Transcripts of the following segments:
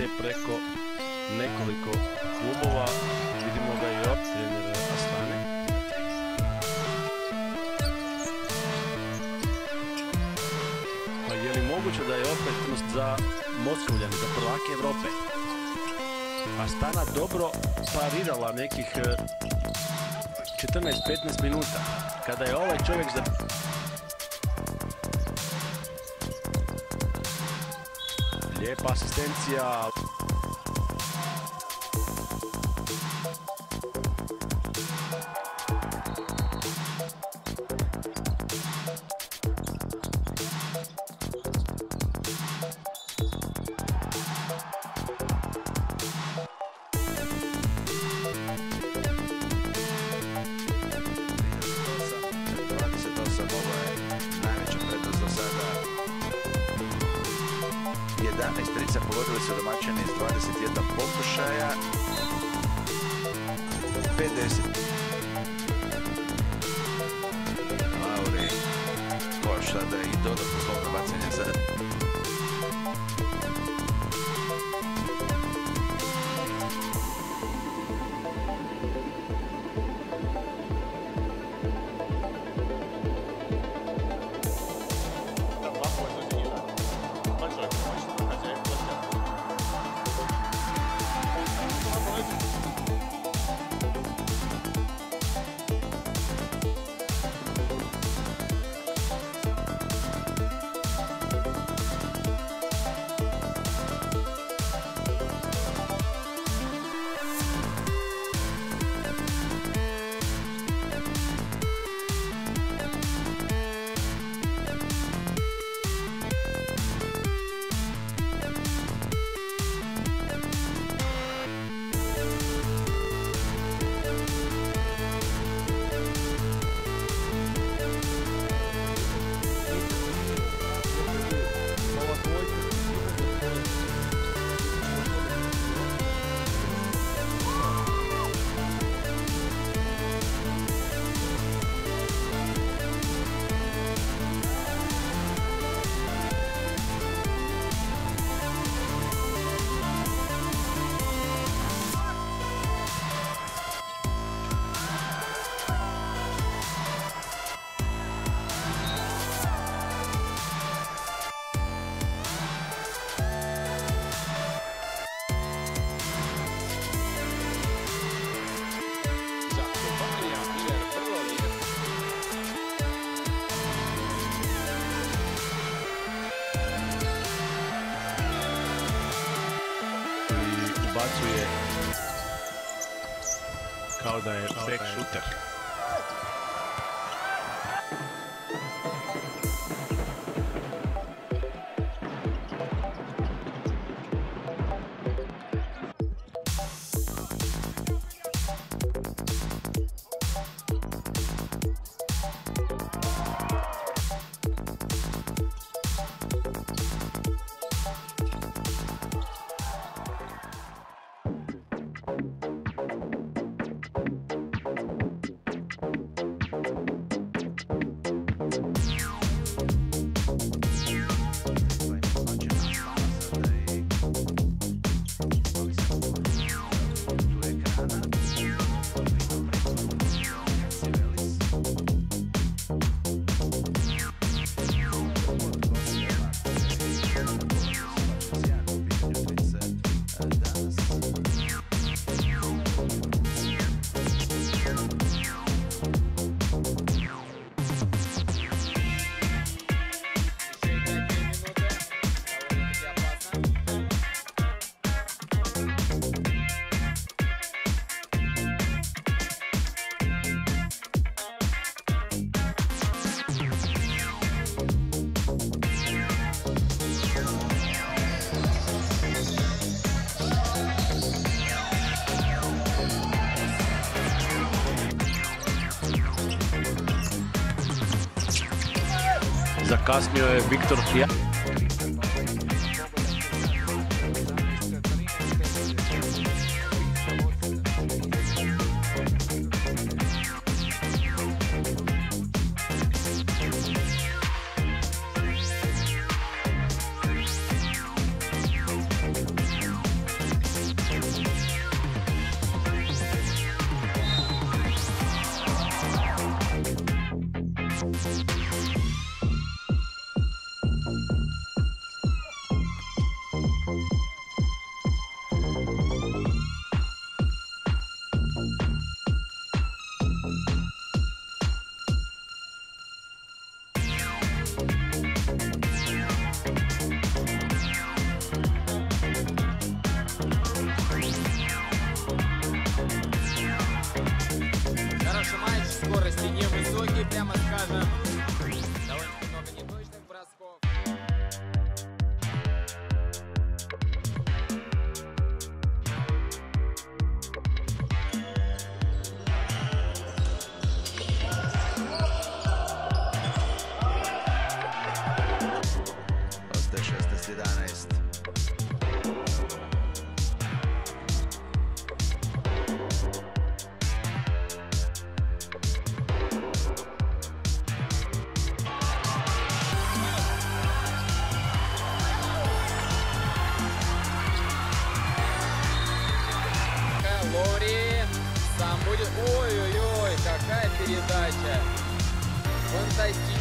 te preko nekoliko klubova. Vidimo ga i od trener Astane. Pa je moguće da je opet za za prvake Evrope? Astana dobro parirala nekih eh, 14-15 minuta. Kada je ovaj čovjek za Lijepa asistencija. Pogodili su domaćini iz 21 pokušaja. 50. Lauri koš sada i dodatno slobodno bacanje za kao da je back shooter. Zakasnio je Viktor Fija. скорости невысокие, прямо скажем. передача. Фантастическая.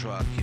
truck.